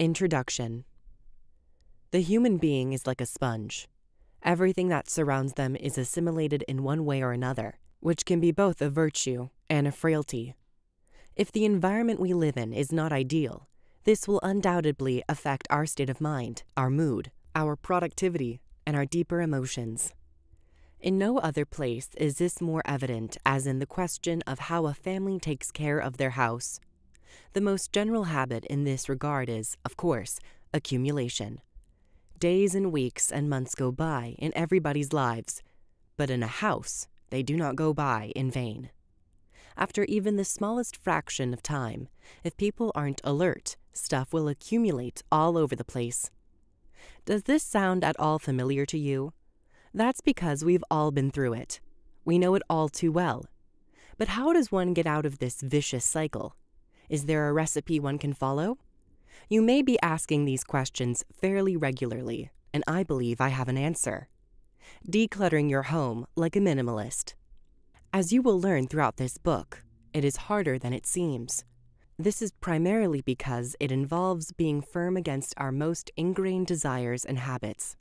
Introduction The human being is like a sponge. Everything that surrounds them is assimilated in one way or another, which can be both a virtue and a frailty. If the environment we live in is not ideal, this will undoubtedly affect our state of mind, our mood, our productivity, and our deeper emotions. In no other place is this more evident as in the question of how a family takes care of their house. The most general habit in this regard is, of course, accumulation. Days and weeks and months go by in everybody's lives, but in a house, they do not go by in vain. After even the smallest fraction of time, if people aren't alert, stuff will accumulate all over the place. Does this sound at all familiar to you? That's because we've all been through it. We know it all too well. But how does one get out of this vicious cycle? Is there a recipe one can follow? You may be asking these questions fairly regularly, and I believe I have an answer. Decluttering your home like a minimalist. As you will learn throughout this book, it is harder than it seems. This is primarily because it involves being firm against our most ingrained desires and habits.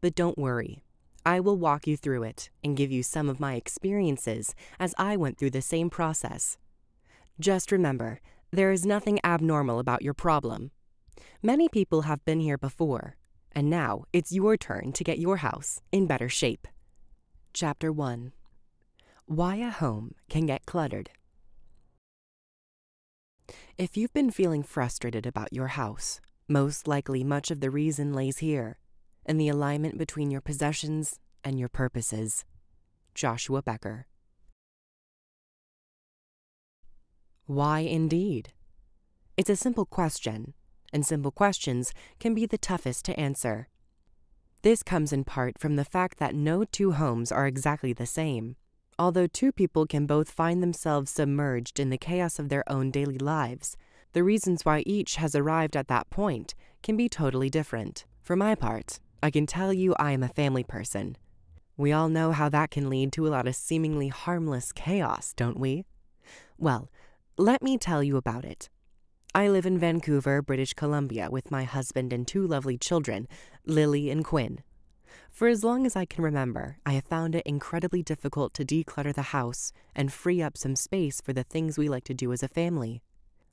But don't worry, I will walk you through it and give you some of my experiences as I went through the same process. Just remember, there is nothing abnormal about your problem. Many people have been here before, and now it's your turn to get your house in better shape. Chapter 1 Why a Home Can Get Cluttered. If you've been feeling frustrated about your house, most likely much of the reason lays here in the alignment between your possessions and your purposes. Joshua Becker. Why indeed? It's a simple question, and simple questions can be the toughest to answer. This comes in part from the fact that no two homes are exactly the same. Although two people can both find themselves submerged in the chaos of their own daily lives, the reasons why each has arrived at that point can be totally different. For my part, I can tell you I am a family person. We all know how that can lead to a lot of seemingly harmless chaos, don't we? Well, let me tell you about it. I live in Vancouver, British Columbia, with my husband and two lovely children, Lily and Quinn. For as long as I can remember, I have found it incredibly difficult to declutter the house and free up some space for the things we like to do as a family.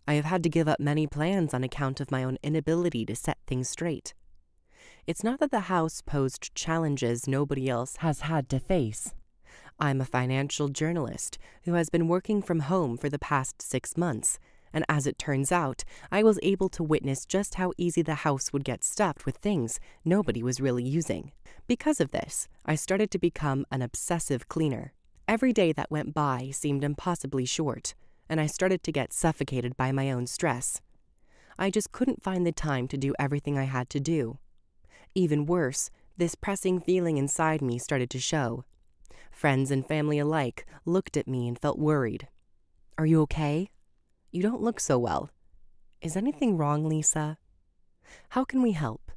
I have had to give up many plans on account of my own inability to set things straight. It's not that the house posed challenges nobody else has had to face. I'm a financial journalist who has been working from home for the past six months, and as it turns out, I was able to witness just how easy the house would get stuffed with things nobody was really using. Because of this, I started to become an obsessive cleaner. Every day that went by seemed impossibly short, and I started to get suffocated by my own stress. I just couldn't find the time to do everything I had to do. Even worse, this pressing feeling inside me started to show. Friends and family alike looked at me and felt worried. Are you okay? You don't look so well. Is anything wrong, Lisa? How can we help?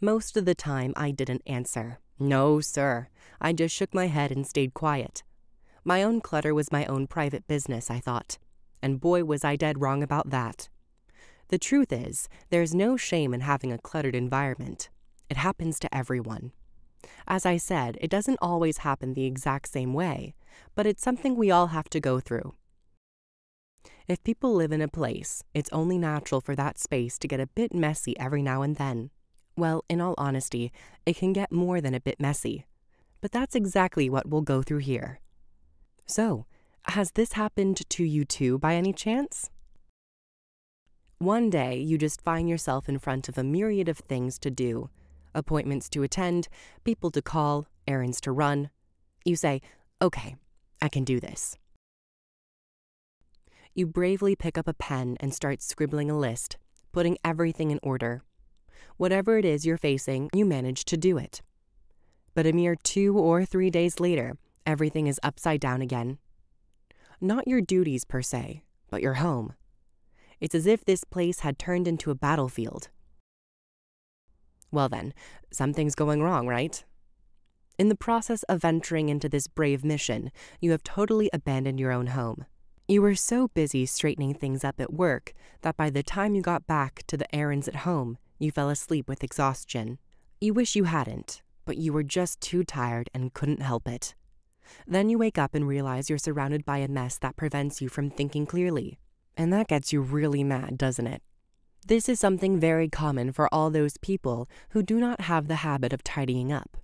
Most of the time, I didn't answer. No, sir. I just shook my head and stayed quiet. My own clutter was my own private business, I thought. And boy, was I dead wrong about that. The truth is, there's no shame in having a cluttered environment. It happens to everyone. As I said, it doesn't always happen the exact same way, but it's something we all have to go through. If people live in a place, it's only natural for that space to get a bit messy every now and then. Well, in all honesty, it can get more than a bit messy. But that's exactly what we'll go through here. So, has this happened to you too by any chance? One day, you just find yourself in front of a myriad of things to do appointments to attend, people to call, errands to run. You say, okay, I can do this. You bravely pick up a pen and start scribbling a list, putting everything in order. Whatever it is you're facing, you manage to do it. But a mere two or three days later, everything is upside down again. Not your duties per se, but your home. It's as if this place had turned into a battlefield. Well, then, something's going wrong, right? In the process of venturing into this brave mission, you have totally abandoned your own home. You were so busy straightening things up at work that by the time you got back to the errands at home, you fell asleep with exhaustion. You wish you hadn't, but you were just too tired and couldn't help it. Then you wake up and realize you're surrounded by a mess that prevents you from thinking clearly. And that gets you really mad, doesn't it? This is something very common for all those people who do not have the habit of tidying up.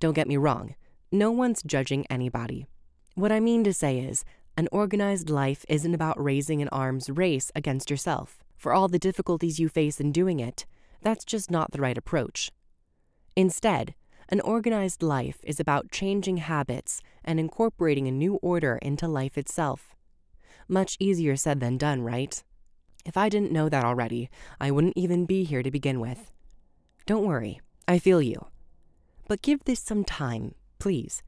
Don't get me wrong, no one's judging anybody. What I mean to say is, an organized life isn't about raising an arms race against yourself. For all the difficulties you face in doing it, that's just not the right approach. Instead, an organized life is about changing habits and incorporating a new order into life itself. Much easier said than done, right? If I didn't know that already, I wouldn't even be here to begin with. Don't worry, I feel you. But give this some time, please.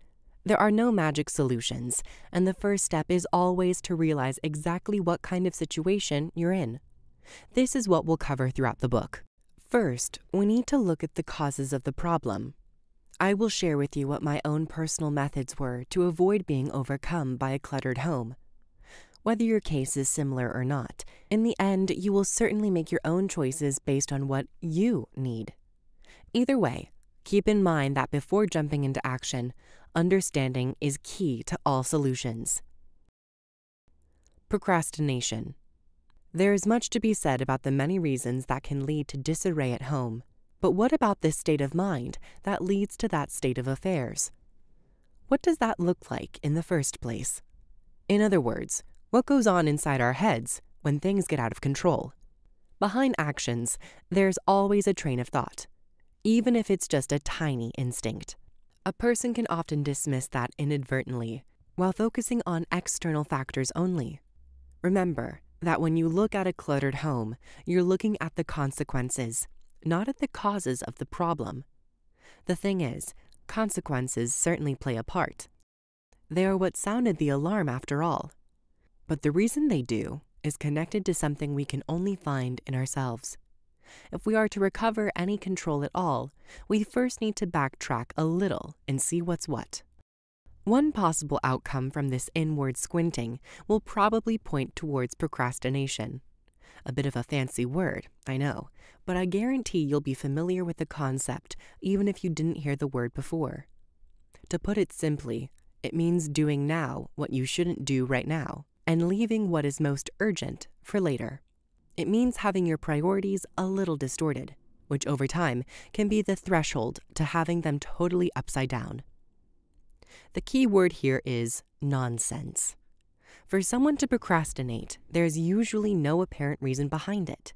There are no magic solutions, and the first step is always to realize exactly what kind of situation you're in. This is what we'll cover throughout the book. First, we need to look at the causes of the problem. I will share with you what my own personal methods were to avoid being overcome by a cluttered home. Whether your case is similar or not, in the end, you will certainly make your own choices based on what you need. Either way, keep in mind that before jumping into action, understanding is key to all solutions. Procrastination. There is much to be said about the many reasons that can lead to disarray at home. But what about this state of mind that leads to that state of affairs? What does that look like in the first place? In other words, what goes on inside our heads when things get out of control? Behind actions, there's always a train of thought, even if it's just a tiny instinct. A person can often dismiss that inadvertently while focusing on external factors only. Remember that when you look at a cluttered home, you're looking at the consequences, not at the causes of the problem. The thing is, consequences certainly play a part. They are what sounded the alarm after all. But the reason they do is connected to something we can only find in ourselves. If we are to recover any control at all, we first need to backtrack a little and see what's what. One possible outcome from this inward squinting will probably point towards procrastination. A bit of a fancy word, I know, but I guarantee you'll be familiar with the concept even if you didn't hear the word before. To put it simply, it means doing now what you shouldn't do right now and leaving what is most urgent for later. It means having your priorities a little distorted, which over time can be the threshold to having them totally upside down. The key word here is nonsense. For someone to procrastinate, there's usually no apparent reason behind it.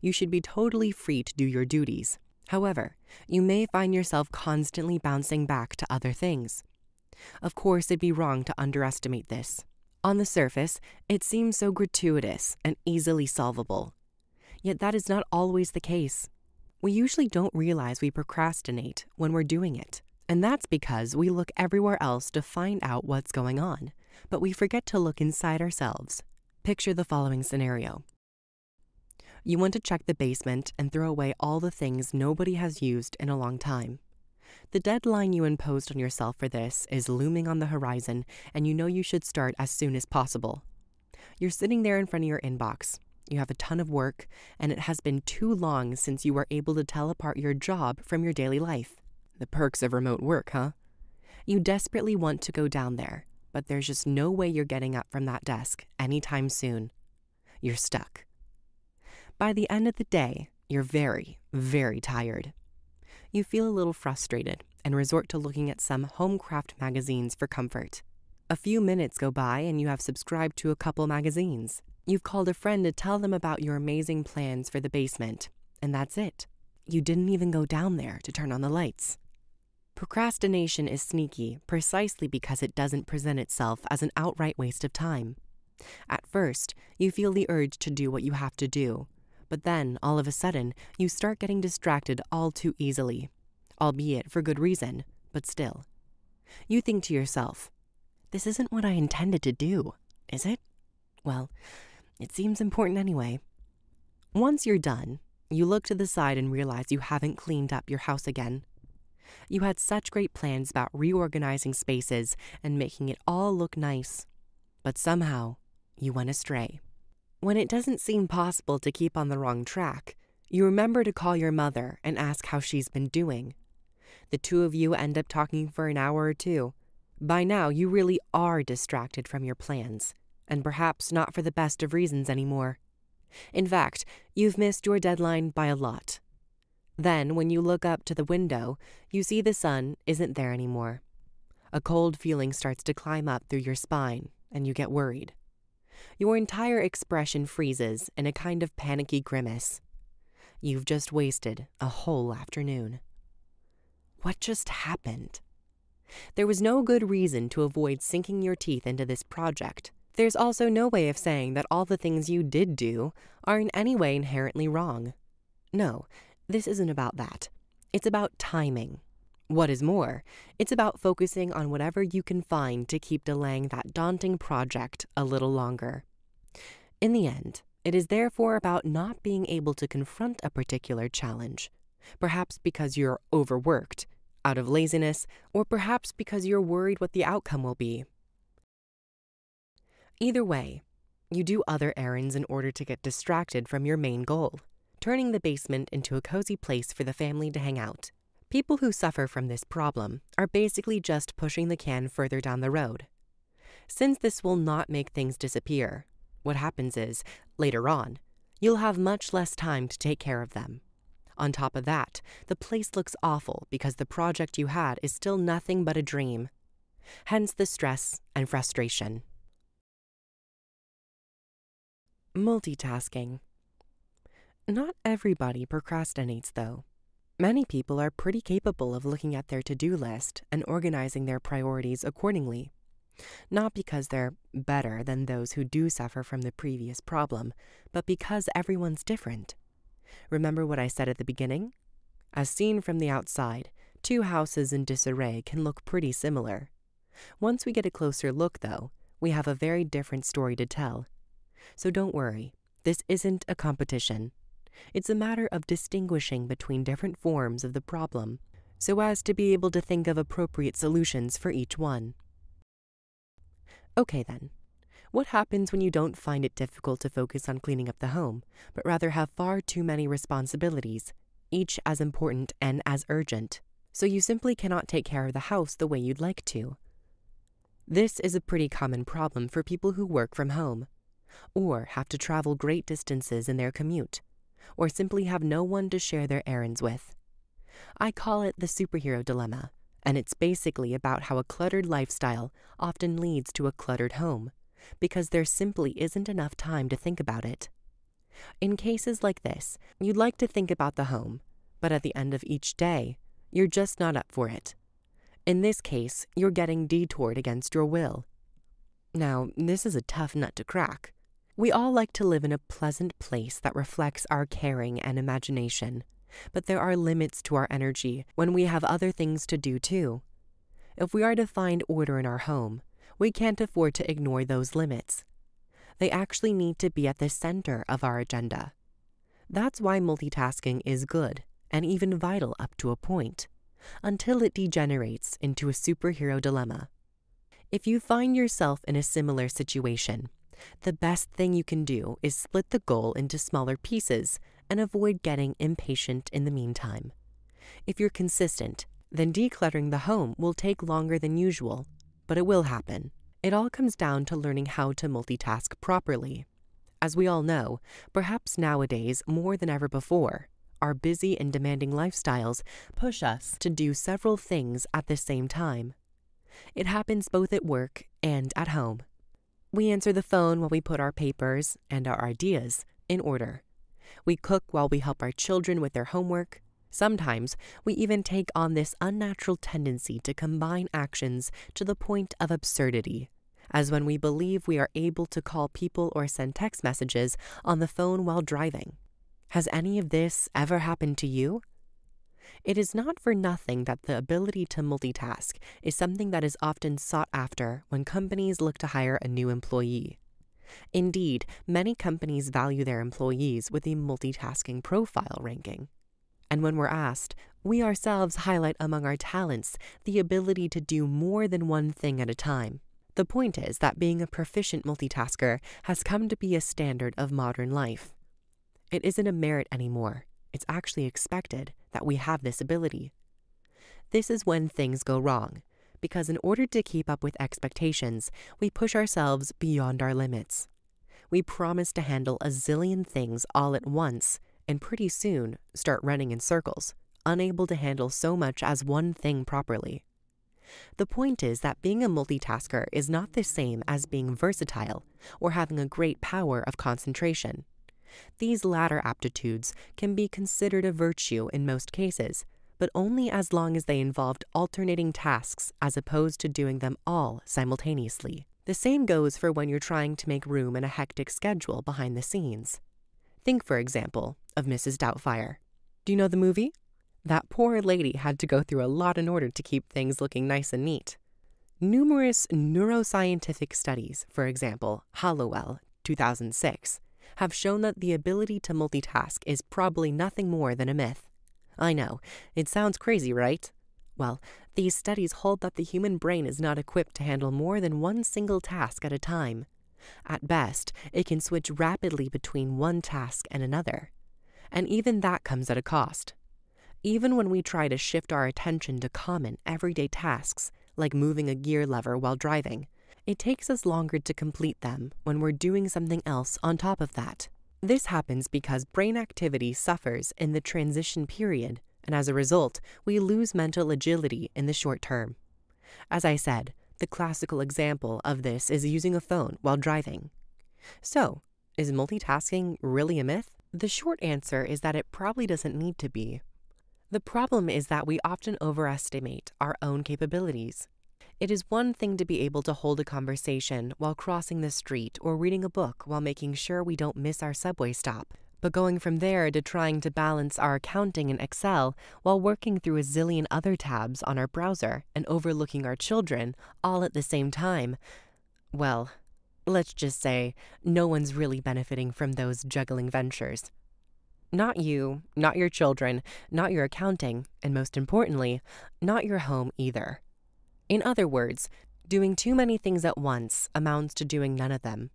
You should be totally free to do your duties. However, you may find yourself constantly bouncing back to other things. Of course, it'd be wrong to underestimate this. On the surface, it seems so gratuitous and easily solvable. Yet that is not always the case. We usually don't realize we procrastinate when we're doing it. And that's because we look everywhere else to find out what's going on, but we forget to look inside ourselves. Picture the following scenario. You want to check the basement and throw away all the things nobody has used in a long time. The deadline you imposed on yourself for this is looming on the horizon, and you know you should start as soon as possible. You're sitting there in front of your inbox. You have a ton of work, and it has been too long since you were able to tell apart your job from your daily life. The perks of remote work, huh? You desperately want to go down there, but there's just no way you're getting up from that desk anytime soon. You're stuck. By the end of the day, you're very, very tired. You feel a little frustrated and resort to looking at some homecraft magazines for comfort. A few minutes go by and you have subscribed to a couple magazines. You've called a friend to tell them about your amazing plans for the basement, and that's it. You didn't even go down there to turn on the lights. Procrastination is sneaky precisely because it doesn't present itself as an outright waste of time. At first, you feel the urge to do what you have to do, but then, all of a sudden, you start getting distracted all too easily, albeit for good reason, but still. You think to yourself, this isn't what I intended to do, is it? Well, it seems important anyway. Once you're done, you look to the side and realize you haven't cleaned up your house again. You had such great plans about reorganizing spaces and making it all look nice. but somehow you went astray. When it doesn't seem possible to keep on the wrong track, you remember to call your mother and ask how she's been doing. The two of you end up talking for an hour or two. By now, you really are distracted from your plans, and perhaps not for the best of reasons anymore. In fact, you've missed your deadline by a lot. Then, when you look up to the window, you see the sun isn't there anymore. A cold feeling starts to climb up through your spine, and you get worried. Your entire expression freezes in a kind of panicky grimace. You've just wasted a whole afternoon. What just happened? There was no good reason to avoid sinking your teeth into this project. There's also no way of saying that all the things you did do are in any way inherently wrong. No, this isn't about that. It's about timing. What is more, it's about focusing on whatever you can find to keep delaying that daunting project a little longer. In the end, it is therefore about not being able to confront a particular challenge, perhaps because you're overworked, out of laziness, or perhaps because you're worried what the outcome will be. Either way, you do other errands in order to get distracted from your main goal, turning the basement into a cozy place for the family to hang out. People who suffer from this problem are basically just pushing the can further down the road. Since this will not make things disappear, what happens is, later on, you'll have much less time to take care of them. On top of that, the place looks awful because the project you had is still nothing but a dream. Hence the stress and frustration. Multitasking. Not everybody procrastinates, though. Many people are pretty capable of looking at their to do list and organizing their priorities accordingly. Not because they're better than those who do suffer from the previous problem, but because everyone's different. Remember what I said at the beginning? As seen from the outside, two houses in disarray can look pretty similar. Once we get a closer look, though, we have a very different story to tell so don't worry, this isn't a competition. It's a matter of distinguishing between different forms of the problem so as to be able to think of appropriate solutions for each one. Okay then, what happens when you don't find it difficult to focus on cleaning up the home, but rather have far too many responsibilities, each as important and as urgent, so you simply cannot take care of the house the way you'd like to? This is a pretty common problem for people who work from home or have to travel great distances in their commute, or simply have no one to share their errands with. I call it the superhero dilemma, and it's basically about how a cluttered lifestyle often leads to a cluttered home, because there simply isn't enough time to think about it. In cases like this, you'd like to think about the home, but at the end of each day, you're just not up for it. In this case, you're getting detoured against your will. Now, this is a tough nut to crack, we all like to live in a pleasant place that reflects our caring and imagination, but there are limits to our energy when we have other things to do too. If we are to find order in our home, we can't afford to ignore those limits. They actually need to be at the center of our agenda. That's why multitasking is good and even vital up to a point, until it degenerates into a superhero dilemma. If you find yourself in a similar situation, the best thing you can do is split the goal into smaller pieces and avoid getting impatient in the meantime. If you're consistent, then decluttering the home will take longer than usual, but it will happen. It all comes down to learning how to multitask properly. As we all know, perhaps nowadays more than ever before, our busy and demanding lifestyles push us to do several things at the same time. It happens both at work and at home. We answer the phone while we put our papers and our ideas in order. We cook while we help our children with their homework. Sometimes we even take on this unnatural tendency to combine actions to the point of absurdity, as when we believe we are able to call people or send text messages on the phone while driving. Has any of this ever happened to you? It is not for nothing that the ability to multitask is something that is often sought after when companies look to hire a new employee. Indeed, many companies value their employees with a multitasking profile ranking. And when we're asked, we ourselves highlight among our talents the ability to do more than one thing at a time. The point is that being a proficient multitasker has come to be a standard of modern life. It isn't a merit anymore, it's actually expected that we have this ability. This is when things go wrong, because in order to keep up with expectations, we push ourselves beyond our limits. We promise to handle a zillion things all at once, and pretty soon start running in circles, unable to handle so much as one thing properly. The point is that being a multitasker is not the same as being versatile or having a great power of concentration. These latter aptitudes can be considered a virtue in most cases, but only as long as they involved alternating tasks as opposed to doing them all simultaneously. The same goes for when you're trying to make room in a hectic schedule behind the scenes. Think, for example, of Mrs. Doubtfire. Do you know the movie? That poor lady had to go through a lot in order to keep things looking nice and neat. Numerous neuroscientific studies, for example, Hallowell, 2006, have shown that the ability to multitask is probably nothing more than a myth. I know, it sounds crazy, right? Well, these studies hold that the human brain is not equipped to handle more than one single task at a time. At best, it can switch rapidly between one task and another. And even that comes at a cost. Even when we try to shift our attention to common, everyday tasks, like moving a gear lever while driving, it takes us longer to complete them when we're doing something else on top of that. This happens because brain activity suffers in the transition period, and as a result, we lose mental agility in the short term. As I said, the classical example of this is using a phone while driving. So, is multitasking really a myth? The short answer is that it probably doesn't need to be. The problem is that we often overestimate our own capabilities. It is one thing to be able to hold a conversation while crossing the street or reading a book while making sure we don't miss our subway stop. But going from there to trying to balance our accounting in Excel while working through a zillion other tabs on our browser and overlooking our children all at the same time, well, let's just say no one's really benefiting from those juggling ventures. Not you, not your children, not your accounting, and most importantly, not your home either. In other words, doing too many things at once amounts to doing none of them.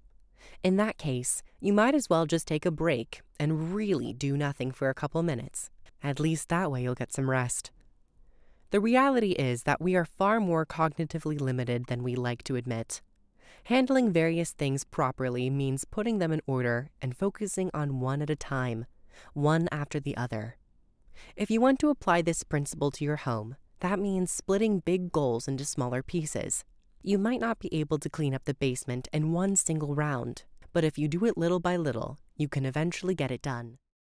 In that case, you might as well just take a break and really do nothing for a couple minutes. At least that way you'll get some rest. The reality is that we are far more cognitively limited than we like to admit. Handling various things properly means putting them in order and focusing on one at a time, one after the other. If you want to apply this principle to your home, that means splitting big goals into smaller pieces. You might not be able to clean up the basement in one single round, but if you do it little by little, you can eventually get it done.